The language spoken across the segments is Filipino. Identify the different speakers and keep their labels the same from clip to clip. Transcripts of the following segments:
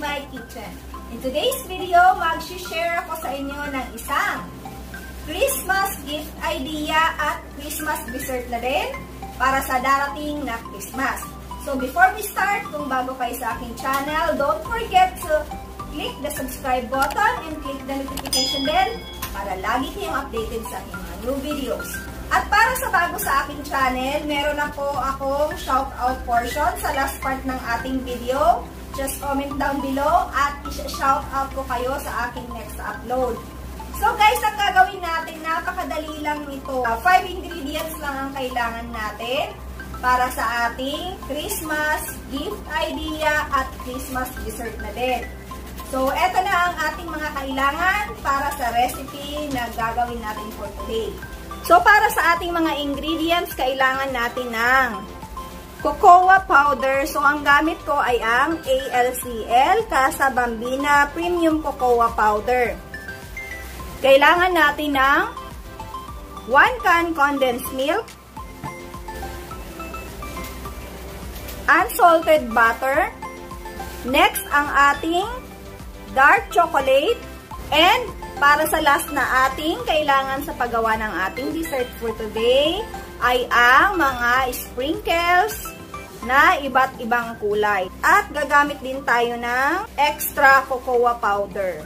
Speaker 1: my kitchen. In today's video, mag-share ako sa inyo ng isang Christmas gift idea at Christmas dessert na din para sa darating na Christmas. So before we start, kung bago kayo sa aking channel, don't forget to click the subscribe button and click the notification bell para lagi kayong updated sa aking mga new videos. At para sa bago sa aking channel, meron na po akong shoutout portion sa last part ng ating video. Just comment down below at i-shoutout ko kayo sa aking next upload. So guys, ang gagawin natin, napakadali lang nito. 5 uh, ingredients lang ang kailangan natin para sa ating Christmas gift idea at Christmas dessert na din. So, eto na ang ating mga kailangan para sa recipe na gagawin natin for today. So, para sa ating mga ingredients, kailangan natin ng cocoa powder. So, ang gamit ko ay ang ALCL Casa Bambina Premium Cocoa Powder. Kailangan natin ng 1 can condensed milk, unsalted butter, next ang ating dark chocolate, and para sa last na ating kailangan sa paggawa ng ating dessert for today ay ang mga sprinkles na iba't ibang kulay. At gagamit din tayo ng extra cocoa powder.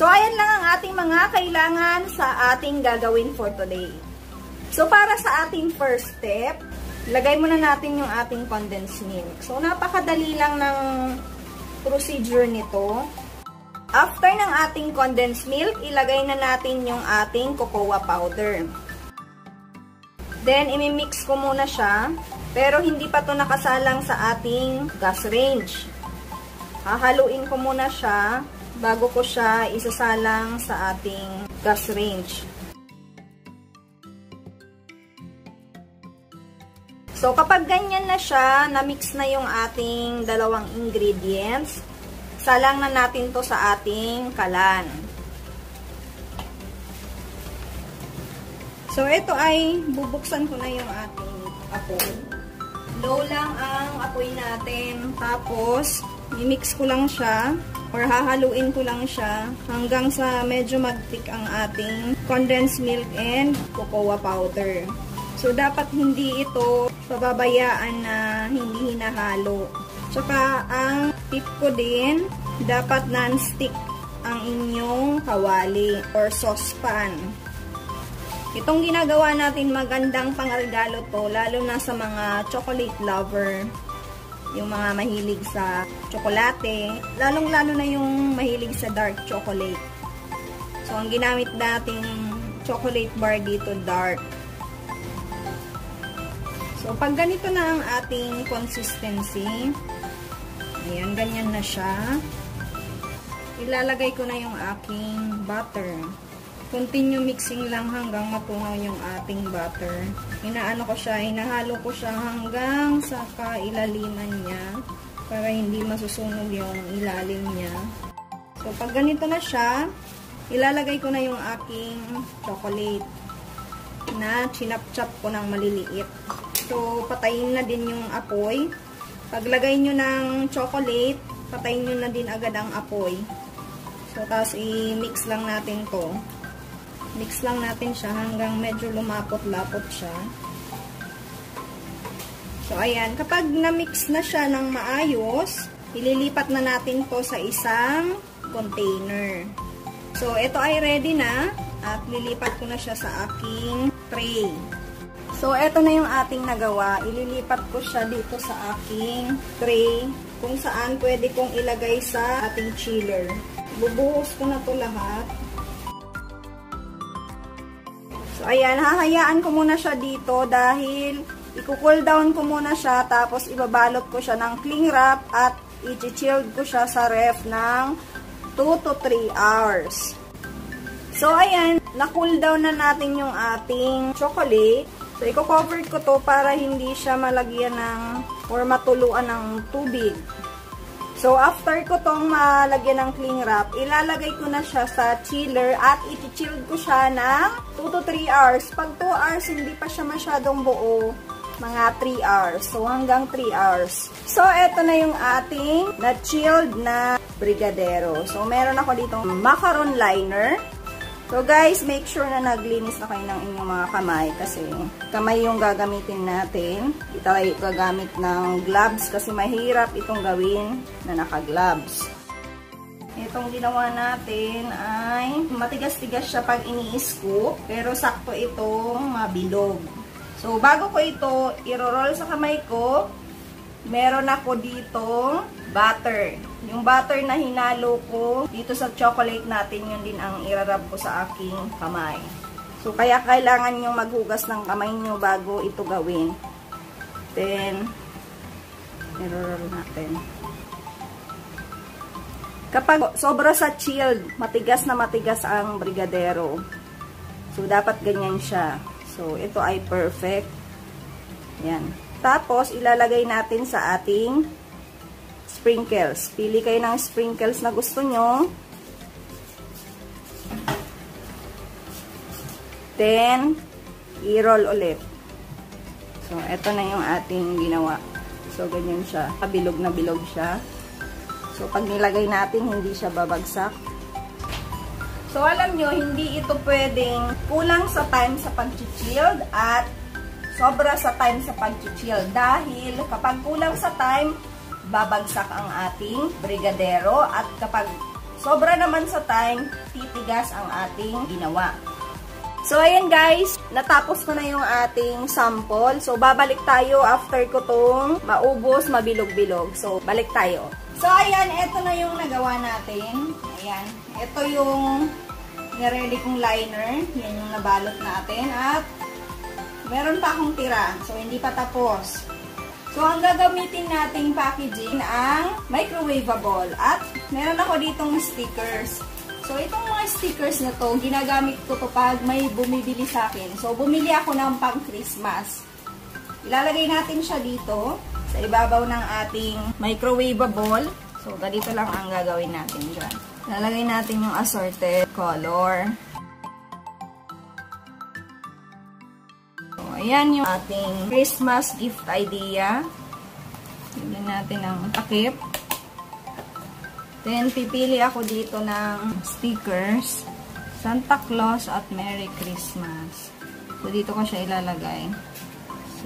Speaker 1: So, ayan lang ang ating mga kailangan sa ating gagawin for today. So, para sa ating first step, lagay muna natin yung ating condensed milk. So, napakadali lang ng procedure nito. After ng ating condensed milk, ilagay na natin yung ating cocoa powder. Then, imimix ko muna siya. Pero hindi pa to nakasalang sa ating gas range. Hahaluin ko muna siya bago ko siya isasalang sa ating gas range. So, kapag ganyan na siya, na-mix na yung ating dalawang ingredients, Salang na natin to sa ating kalan. So, ito ay bubuksan ko na yung ating apoy. Low lang ang apoy natin. Tapos, mimix ko lang siya or hahaluin ko lang siya hanggang sa medyo magtik ang ating condensed milk and cocoa powder. So, dapat hindi ito pababayaan na hindi hinahalo. Tsaka, ang tip ko din, dapat non-stick ang inyong kawali or saucepan. Itong ginagawa natin magandang pangregalo to, lalo na sa mga chocolate lover, yung mga mahilig sa tsokolate, lalong-lalo na yung mahilig sa dark chocolate. So, ang ginamit nating chocolate bar dito, dark. So, pag ganito na ang ating consistency, Ayan, ganyan na siya. Ilalagay ko na yung aking butter. Continue mixing lang hanggang matunaw yung ating butter. Inaano ko siya, inahalo ko siya hanggang sa kailaliman niya para hindi masusunog yung ilalim niya. So, pag ganito na siya, ilalagay ko na yung aking chocolate na chinap-chop ko ng maliliit. So, patayin na din yung apoy. Paglagay nyo ng chocolate, patayin nyo na din agad ang apoy. So, tapos i-mix lang natin to. Mix lang natin siya hanggang medyo lumapot-lapot siya. So, ayan. Kapag na-mix na siya ng maayos, ililipat na natin to sa isang container. So, ito ay ready na at lilipat ko na siya sa aking tray. So, eto na yung ating nagawa. Ililipat ko siya dito sa aking tray kung saan pwede kong ilagay sa ating chiller. Bubuhos ko na to lahat. So, ayan. Hahayaan ko muna siya dito dahil i-cool down ko muna siya tapos ibabalot ko siya ng cling wrap at i-chilled ko siya sa ref ng 2 to 3 hours. So, ayan. Na-cool down na natin yung ating chocolate. So, i-cover ko to para hindi siya malagyan ng or matuluan ng tubig. So, after ko tong malagyan ng cling wrap, ilalagay ko na siya sa chiller at i-chill ko siya ng 2 to 3 hours. Pag 2 hours, hindi pa siya masyadong buo, mga 3 hours. So, hanggang 3 hours. So, eto na yung ating na-chilled na brigadero. So, meron ako ditong macaron liner. So, guys, make sure na naglinis na kayo ng inyong mga kamay kasi kamay yung gagamitin natin. Hindi tayo gagamit ng gloves kasi mahirap itong gawin na naka-gloves. Itong ginawa natin ay matigas-tigas siya pag ini-scoop, pero sakto itong mabilog. So, bago ko ito i-roll sa kamay ko, meron ako ditong butter. Yung butter na hinalo ko dito sa chocolate natin, yun din ang irarab ko sa aking kamay. So, kaya kailangan nyo maghugas ng kamay nyo bago ito gawin. Then, i-roll natin. Kapag sobra sa chilled, matigas na matigas ang brigadero. So, dapat ganyan siya. So, ito ay perfect. Yan. Tapos, ilalagay natin sa ating sprinkles. Pili kayo ng sprinkles na gusto nyo. Then, i-roll ulit. So, ito na yung ating ginawa. So, ganyan siya. Bilog na bilog siya. So, pag nilagay natin, hindi siya babagsak. So, alam nyo, hindi ito pwedeng kulang sa time sa pag-chilled at sobra sa time sa pag-chill. Dahil kapag kulang sa time, babagsak ang ating brigadero at kapag sobra naman sa time, titigas ang ating ginawa. So, ayan guys, natapos ko na yung ating sample. So, babalik tayo after ko tong maubos, mabilog-bilog. So, balik tayo. So, ayan, ito na yung nagawa natin. Ayan, ito yung niready kong liner. Yan yung nabalot natin. At, meron pa akong tira. So, hindi pa tapos. So, ang gagamitin nating packaging ang microwavable. At, meron ako ditong stickers. So, itong mga stickers na to, ginagamit ko to pag may bumibili sa akin. So, bumili ako ng pang Christmas. Ilalagay natin siya dito sa ibabaw ng ating microwavable. So, ganito lang ang gagawin natin dyan. Lalagay natin yung assorted color. Ayan yung ating Christmas gift idea. Tignan natin ang takip. Then, pipili ako dito ng stickers. Santa Claus at Merry Christmas. So, dito ko siya ilalagay.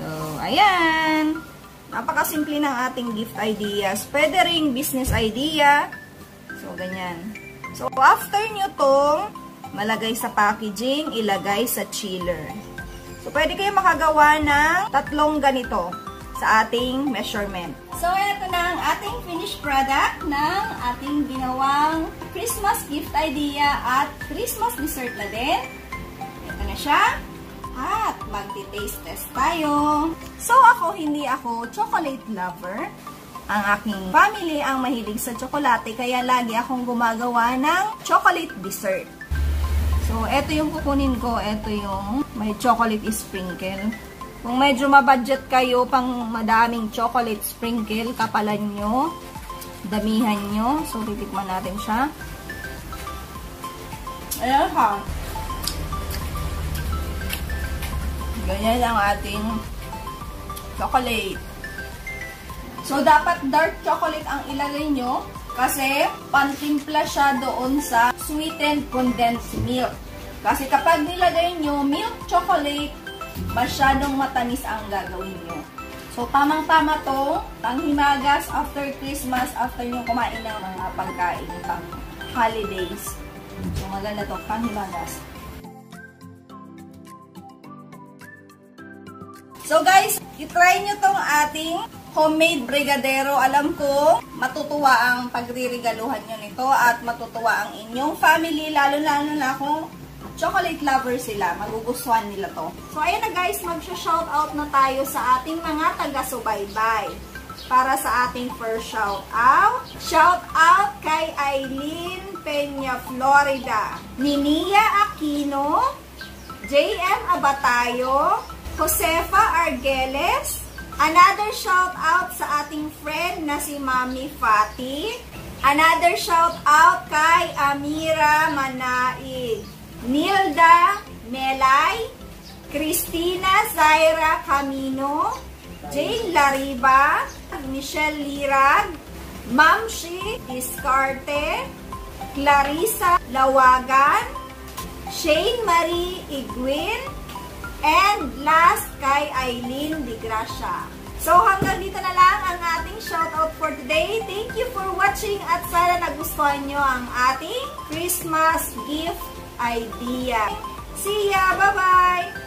Speaker 1: So, ayan! Napakasimple ng ating gift ideas. Pwede ring business idea. So, ganyan. So, after nyo tong malagay sa packaging, ilagay sa chiller. So, pwede kayo makagawa ng tatlong ganito sa ating measurement. So, ito na ang ating finished product ng ating ginawang Christmas gift idea at Christmas dessert na din. Ito na siya. At magti-taste test tayo. So ako, hindi ako chocolate lover. Ang aking family ang mahilig sa tsokolate kaya lagi akong gumagawa ng chocolate dessert. So, ito yung kukunin ko. Ito yung may chocolate sprinkle. Kung medyo mabudget kayo pang madaming chocolate sprinkle, kapalan nyo, damihan nyo. So, titikman natin siya. Ayan ha. Ganyan ang ating chocolate. So, dapat dark chocolate ang ilagay nyo kasi pantimpla siya doon sa sweetened condensed milk. Kasi kapag nilagay nyo milk chocolate, masyadong matamis ang gagawin nyo. So, tamang-tama to, panghimagas after Christmas, after nyo kumain ng mga pagkain pang holidays. So, maganda to, panghimagas. So guys, itry nyo tong ating homemade brigadero. Alam ko, matutuwa ang pagre-regaluhan nyo nito at matutuwa ang inyong family, lalo-lalo na kung chocolate lover sila. Magugustuhan nila to. So ayan na guys, magsha-shoutout na tayo sa ating mga taga-subaybay para sa ating first shout out. Shout out kay Eileen Peña Florida, Ninia Aquino, JM Abatayo, Josefa Argeles. Another shout out sa ating friend na si Mami Fati. Another shout out kay Amira Manaig. Nilda Melay. Christina Zaira Camino. Jane Lariba, Michelle Lirag, Mamshi Discarte, Clarissa Lawagan, Shane Marie Iguin, and last kay Eileen Di Gracia. So hanggang dito na lang ang ating shoutout for today. Thank you for watching at sana nagustuhan nyo ang ating Christmas gift idea. See ya! Bye-bye!